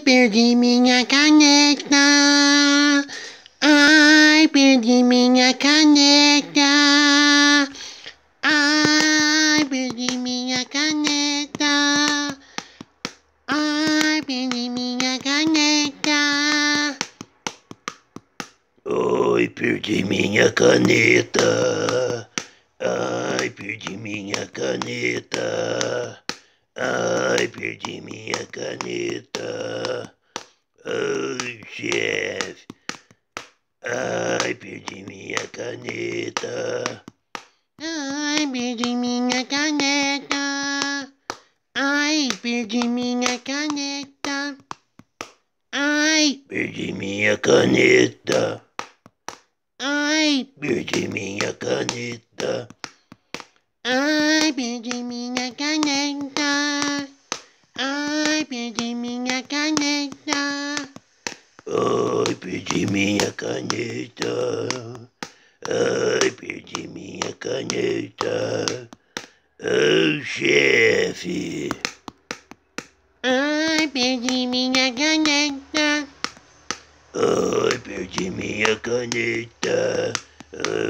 perdi minha caneta. Ai, perdi minha caneta. Ai, perdi minha caneta. Ai, perdi minha caneta. Ai, perdi minha caneta. Ai, perdi minha caneta. Ai, perdi minha caneta. Ai, chefe. Ai, perdi minha caneta. Ai, perdi minha caneta. Ai, perdi minha caneta. Ai, Perdi minha caneta. ai, Perdi minha caneta. ai, perdi minha caneta. Ai, perdi minha caneta. Ai, perdi minha caneta. Ai, perdi minha caneta. Ai, chefe. Ai, perdi minha caneta. Ai, perdi minha caneta. Ai.